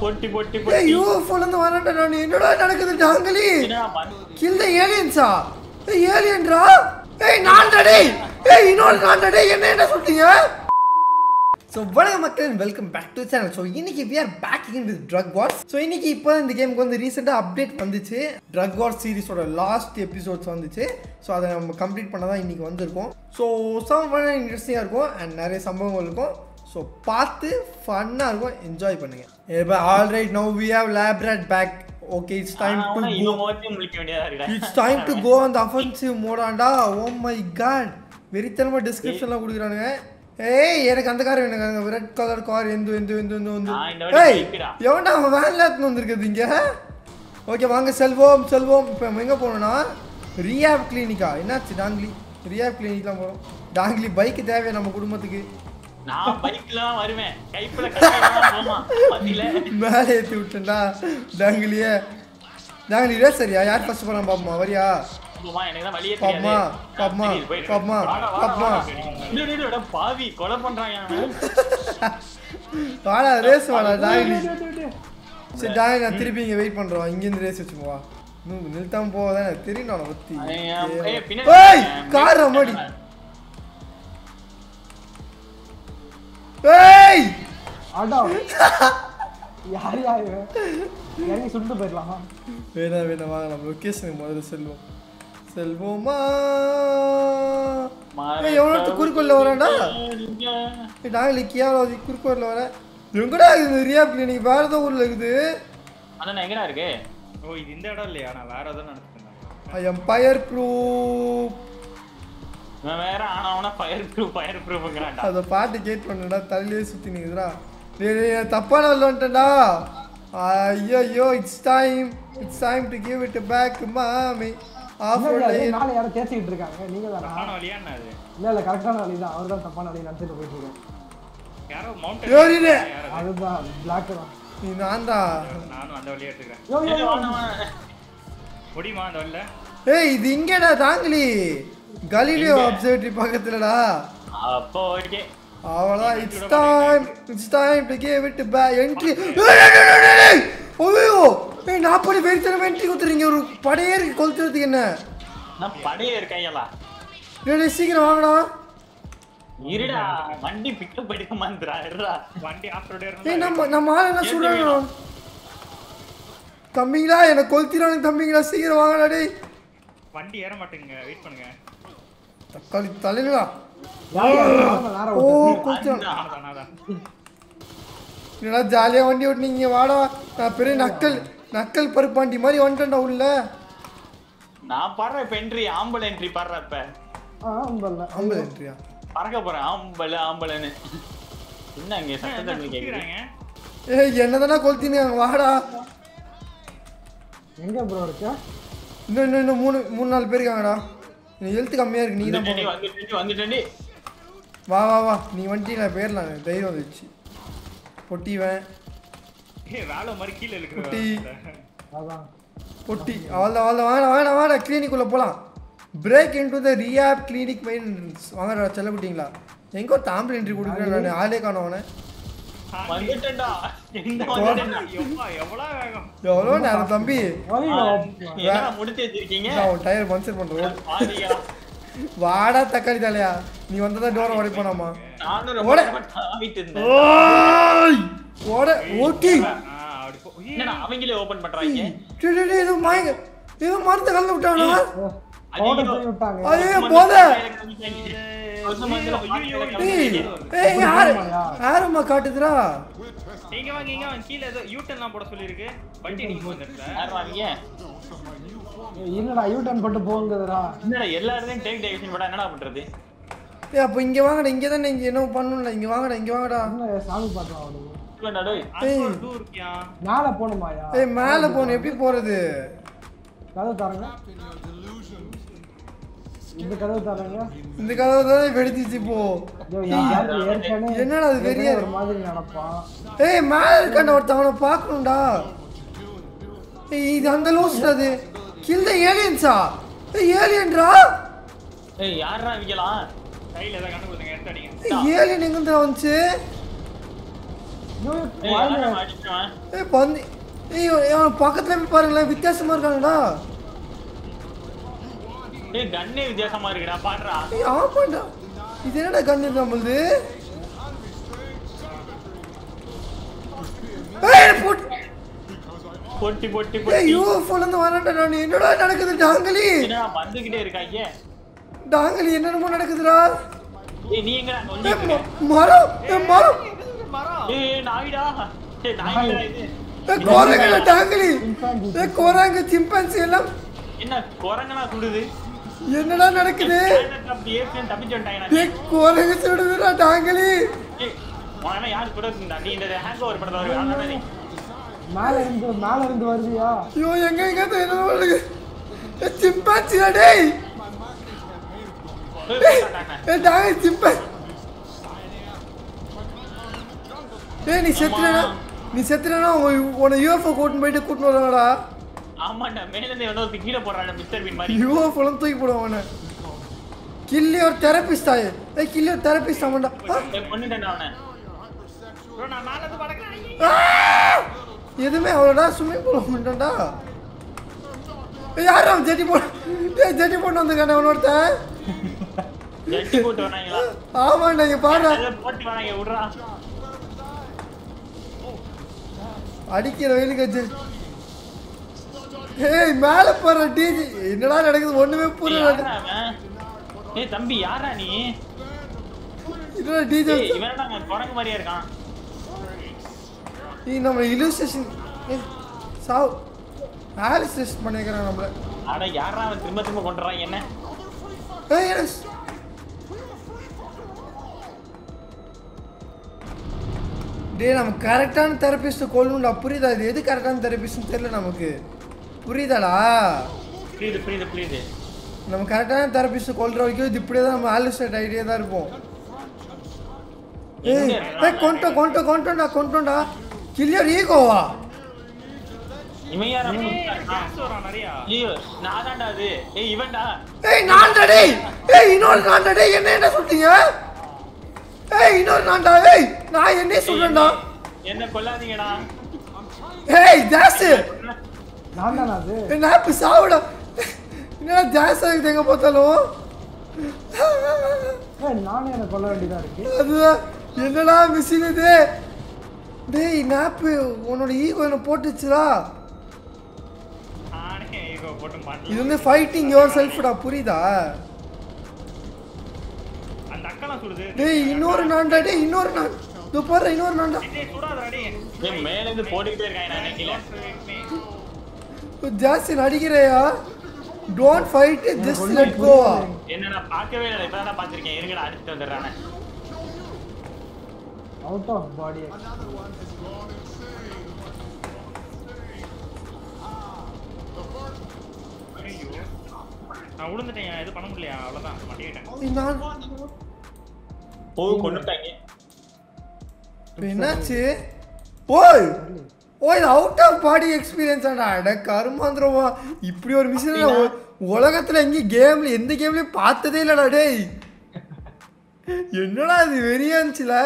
பொட்டி பொட்டி பொட்டி. யூஎஃப்ஓல இருந்து வரேன்டா நான். என்னடா நடக்குது டாங்கலி? கில் த ஏலியன்ஸா ஏய் ஏலியன்டா ஏய் நான்டா டேய். ஏய் இன்னொரு நான்டா டேய். என்ன என்ன சொல்றீங்க? ஸோ வணக்கம் மக்கள் welcome back to channel so இன்னைக்கு we are back in with truck wars so இன்னைக்கு இப்போ இந்த கேமுக்கு வந்து ரீசெண்டாக அப்டேட் வந்துச்சு. ட்ரக் வார்ஸ் சீரிஸோட லாஸ்ட் எபிசோட்ஸ் வந்துச்சு. ஸோ அதை நம்ம கம்ப்ளீட் பண்ண தான் இன்னைக்கு வந்திருக்கோம். ஸோ சம் இன்ட்ரெஸ்டிங்காக இருக்கும். அண்ட் நிறைய சம்பவங்கள் இருக்கும். ஸோ பார்த்து ஃபன்னாக இருக்கும் என்ஜாய் பண்ணுங்க. இப்போ alright no we have லேப்ரேட் back okay it's time to. It's time to go அந்த அஃபென்சிவ் மோடாண்டா ஓ மை காட் வெறித்தனமா டிஸ்கிரிப்ஷன்லாம் கொடுக்குறானுங்க. ஏய் எனக்கு அந்த கார் வேணுங்க. ரெட் கலர் கார் எந்து எந்து எந்து எந்து வந்து ஏய். எவன்டா அவன் வேன்ல எடுத்துன்னு வந்திருக்குது இங்க? ஓகே வாங்க செல்வோம் செல்வோம். இப்போ நம்ம எங்கே போகணும்னா ரியாப் கிளினிக்கா என்னாச்சு டாங்லி ரியாப் கிளினிக்லாம் போகிறோம் டாங்லி பைக் தேவையா நம்ம குடும்பத்துக்கு? நான் வருவேன். கைப்புல போமா? மேலே ஏற்றி விட்டேன்டா. டாங்கிலியே டாங்கிலி ரேஸ் சரியா? யார் ஃபர்ஸ்ட் போகலாம் பாப்போமா? வரியா? பாப்பமா. பாப்பமா, பாப்பமா, பாப்பமா. பாவி கொலை பண்றாங்க அவன். வாடா ரேஸ் வாடா டாங்கிலி சரி டாங்கி நான் திருப்பி இங்கே வெயிட் பண்ணுறோம் இங்கேருந்து ரேஸ் வச்சுப்போம் நிறுத்தாம போவதான் எனக்கு தெரியும் நான் வாங்க. கார் அம்மாடி ஏய்! அடா யார் யார்? இறங்கி சுட்டு போயிடலாம்? வேணாம் வேணாம் வாங்க நம்ம லொக்கேஷனுக்கு முதல்ல செல்வோம். செல்வோமா? எவ்வளோ குறுக்கோல்ல வரான்டா? நீங்க ஏய் டாங்கிலி கியாவது குறுக்கோல்ல வர எங்கடா இது ரியா கிளினிக் வேற ஏதோ ஊரில் இருக்குது. அண்ணா எங்கடா இருக்கு? ஓ இது இந்த இடம் இல்லையா? நான் வேற எதுவும் நடத்துறேன் ஐ எம் இவன் வேற ஆனவனா ஃபயர் ப்ரூஃப் ஃபயர் ப்ரூஃப்ங்கறான்டா அதை பாட்டு கேட் பண்ணுடா தலையிலே சுற்றி நிற்குதுடா டேய் நான் தப்பான வரல வந்துட்டேன்டா ஐயோ ஐயோ it's time it's time to give it back மாமி ஆஃப் நாளை யாரும் தேய்ச்சிக்கிட்டு இருக்காங்க. நீங்க தானா? வழியா என்ன அது? இல்ல இல்ல வழி தான் தப்பான வழி நடத்திட்டு போயிட்டு இருக்கோம் யாரோ ஏறிடு அதுதான் பிளாக் தான். நீ நான்டா. நானும் அந்த வழியா எடுத்துக்கிறேன். யோ யோ, யோ முடியுமா அந்த வழியில? ஏய் இது இங்கடா தாங்கலி. Galileo observatory பக்கத்துலடா. அப்போ ஓகே. அவ்வளோதான் it's time it's time to give it back entry ஐயோ ஏய் நாற்பது பேர் தர என்ட்ரி கொடுத்துறீங்க ஒரு படையேறி கொளுத்துறதுக்கு என்ன? நான் படையே இருக்கேன் டேய், சீக்கிரம் வாங்கடா. இருடா. வண்டி பிக்கப் எடுக்க மாந்துடா இருடா. வண்டி ஆஃப் ரோடு ஏய் நம்ம நம்ம ஆள் என்ன சுடணும் தம்பிங்களா என்னை கொளுத்திடானுங்க தம்பிங்களா. சீக்கிரம் வாங்கடா டேய். வண்டி ஏற மாட்டேங்க வெயிட் பண்ணுங்க. தக்காளி நேரம் ஓ நானதான் என்னடா ஜாலியாக வண்டி ஓட்டுனீங்க. வாடா. நான் பெரிய நக்கல் நக்கல் பருப்பாண்டி மாதிரி வந்துட்டேன்டா உள்ள. நான் பாடுற இப்ப என்ட்ரி ஆம்பல் என்ட்ரி பாடுற இப்ப. ஆ உங்கள்ல ஐம்பது என்ட்ரியா பறக்க போறேன். ஆம்பல் ஆம்பலன்னு என்ன இங்க சத்தம் தண்ணி ஏய் என்ன தானே கொளுத்தினாங்க வாடா. எங்க ப்ரோ இருக்கு? இன்னும் இன்னும் இன்னும் மூணு மூணு நாலு பேர் இருக்காங்கடா. நீ எழுத்து கம்மியாக இருக்கு நீ தான் வந்துட்டேன்டி. வா வா வா. நீ வந்துட்டு நான் போயிடலாம் தைரியம் வந்துச்சு பொட்டிவன். வேலை மாதிரி கீழே அதான். பொட்டி. அவ்வளோ அவ்வளோ வாடா வாடா வாடா. கிளினிக்குள்ளே போகலாம் பிரேக் இன்டு த ரியாப் கிளினிக் மெயின்டெனன்ஸ் வாங்கடா செல்ல குட்டிங்களா எங்கோ தாம்பல் என்ட்ரி கொடுக்குறேன் நான். ஆளே காணும் அவனை. வந்துட்டேன்டா. எங்க வந்துட்டேன்டா? எவ்வளோ எவ்வளோ வேகம்? எவ்வளோ நேரம் தம்பி? டயர் பஞ்சர் பண்ணுறோம் பாதியா? வாடா தக்காளி தலையா? நீ வந்ததா டோரை உடைப்போனாமா ஓட. ஓட என்னடா அவங்களே ஓபன் பண்றாங்க? ஏதோ மாயங்க ஏதோ மரத்தை கலந்து விட்டானா? யாரு? யாரம்மா காட்டுதுடா? இங்க வாங்க இங்க வாங்க. கீழே ஏதோ யூட்டர்லாம் போட சொல்லியிருக்கு. வண்டி நீங்க வந்து இடத்துல. இல்லடா யூ டர்ன் போட்டு போங்குதுடா என்னடா எல்லா இடத்துலயும் டேக் என்னடா பண்றது? ஏய் அப்போ இங்கே வாங்கடா. இங்கே தானே இங்கே என்ன பண்ணணும்ல. இங்கே வாங்கடா இங்கே வாங்கடா. சாமி டூர் இருக்கியா? மேலே போகணுமாயா ஏய் மேலே போகணும். எப்படி போகிறது கதவு தரங்க இந்த கதவு தரங்க இந்த கதவை தானே வெடிச்சிச்சு போ என்னடா அது பெரிய ஒரு மாதிரி நடப்பான். ஏய் மேலே இருக்காண்ட ஒருத்தன் அவனை பார்க்கணும்டா. ஏய் இது அந்த லூஸ்டா அது. கில் த ஏலியன்ஸா ஏய் ஏலியன்டா ஏய் யாரா இவங்கலாம் கையில ஏதாவது கண்டு கொடுத்துங்க எடுத்து அடிங்க. ஏய் ஏலியன் வந்துச்சு? வாயில- யாரா அடிச்சவன்? ஏய் பந்தி ஏய் அவன் பக்கத்துல போய் பாருங்களேன் வித்தியாசமா இருக்காங்கடா ஏய் கண்ணே வித்தியாசமா இருக்குடா பாடுறா. ஏய் ஆமாண்டா. இது என்னடா கண்ணு நம்மளுது? ஏய் போட் பொட்டி பொட்டி ஏய் பொட்டி. யூஎஃப்ஓல இருந்து வரேன்டா நான். என்னடா நடக்குது டாங்கலி? என்னடா வந்துகிட்டே டாங்கலி என்னென்னமோ நடக்குதுடா. ஏய் நீ வந்து ம- மரம் ஏய், மரம். மரம் ஏய் நாய்டா. ஏய் நாய்டா இது. ஏய், குரங்குல டாங்கலி. ஏய் குரங்கு சிம்பன்சி எல்லாம் என்ன குரங்கனா சுடுது? என்னடா நடக்குது? குரங்கு சுடுதுடா டாங்கலி ஏய் உனக்கு யாரு கூட இருந்தா நீ இந்த ஹேங் ஓவர் படத்துல வருவா அதான் நீ மேல இருந்து மேல இருந்து வருவியா? ஐயோ எங்க எங்க என்ன ஏய் சிம்பன்சிடா டேய். ஏய் டாங்கலி சிம்பன் ஏய் நீ செத்துறனா நீ செத்துறனா உன யூஎஃப்ஓ கூட்டின்னு போயிட்டு கூட்டின்னு வருவாங்கடா. ஆமாண்டா மேல இருந்து எவனோ ஒருத்தன் கீழே போடுறான் மிஸ்டர் பீன் மாதிரி. யூஎஃப்ஓலாம் தூக்கி போடுவான் அவனை. ஒரு தெரபிஸ்டா ஏய் கில்லி ஒரு தெரபிஸ்ட் அவன்டா ஆ! ஏய், கொன்னுட்டேன்டா அவனை. bro, நான் மேல இருந்து பறக்கிறேன் பூல் பண்ணிட்டான்டா யார் அவன் ஜெட்டி போட ஜெட்டி போட்டு வந்துருக்கானே அவனோடத்தன் ஜட்டி போட்டு வராங்களா? ஆமாண்டா இங்க பாரு அதை போட்டு வராங்க விடுறா. அடிக்கிற வெயிலுக்கு ஏய் மேல போற டிஜி. என்னடா நடக்குது? ஒண்ணுமே புரியல? ஏய் தம்பி யாரா நீ? என்னடா டிஜி இவனடா குரங்கு மாதிரியே இருக்கான். நீ நம்ம இலுஸ்ட்ரேஷன் சாவ். ஆலிஸ்ட்ரேஷன் பண்ணிக்கிறான் நம்மள. அட யாரா அவன் திரும்ப திரும்ப கொண்டுறான்? என்ன? ஏய் எஸ் டேய் நம்ம கரெக்டான தெரபிஸ்ட்டை கொள்ளணும்டா புரியுதா? இது எது கரெக்டான தெரபிஸ்ட்னு தெரியல நமக்கு. புரியுதாடா? புரியுது புரியுது புரியுது. நம்ம கரெக்டான தெரபிஸ்ட்டை கொள்ற வரைக்கும் இது இப்படியே தான் நம்ம ஆலிஸ்டேட் ஐடியா தான் இருப்போம். ஏய் எங்க? ஏய் இருக்கான்? கொண்டோ கொண்டோ கொண்டோண்டா கொண்டோண்டா கில்லியர் ஈகோவா? இவன் யாரா நிறையா. ஐயோ நான் தான்டா அது. ஏய் இவன்டா. ஏய் நான்டா டேய். ஏய் இன்னொரு நான்டா டேய். என்ன என்ன சொல்றீங்க? ஏய் இன்னொரு நான்டா. ஏய் நான் என்ன சொல்றேன்டா. என்ன கொல்லாதீங்கடா. ஏய் ஜாஸ் நான் தானே அது? என்ன இப்ப சாவுடா? என்ன ஜாஸ் ஆகுது எங்க பார்த்தாலும்? நானே எனக்கு கொல்ல வேண்டியதா இருக்கு? அதுதான். என்னடா மிஷின் இது? டேய் நாப்பு உன்னோட ஈகோ என்ன போட்டுச்சுடா? நானே. இது வந்து ஃபைட்டிங் யுவர் செல்ஃப்டா புரியுதா? அந்த அக்கெல்லாம் சுடுது. டேய் இன்னொரு நான்டா டேய் இன்னொரு நான் இதோ பாரு இன்னொரு நான்டா. மேல இருந்து போட்டுக்கிட்டே இருக்கான் நான் நினைக்கல. ஜாஸ்தி நடிக்கிறையா? டோன்ட் ஃபைட் ஜஸ்ட் லெட் கோவா என்ன நான் பார்க்கவே இல்லை இப்பதான் பார்த்திருக்கேன். இருங்கடா அடிச்சுட்டு வந்துடுறானே அவுட் ஆஃப் பாடி. நான் விழுந்துட்டேன் எதுவும் பண்ண முடியலையா? அவ்வளவுதான் மாட்டிக்கிட்டேன். நான் ஓ கொண்டுட்டாங்க. இப்ப என்னாச்சு? ஓய் ஓய் அவுட் ஆஃப் பாடி எக்ஸ்பீரியன்ஸ் அட கருமாந்திரமா. இப்படி ஒரு மிஷின் உலகத்துல எங்கேயும் கேம்ல எந்த கேம்லயும் பார்த்ததே இல்லடா டேய். என்னடா இது வெறியா இருந்துச்சுல?